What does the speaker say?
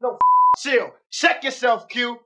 No, chill. Check yourself, Q.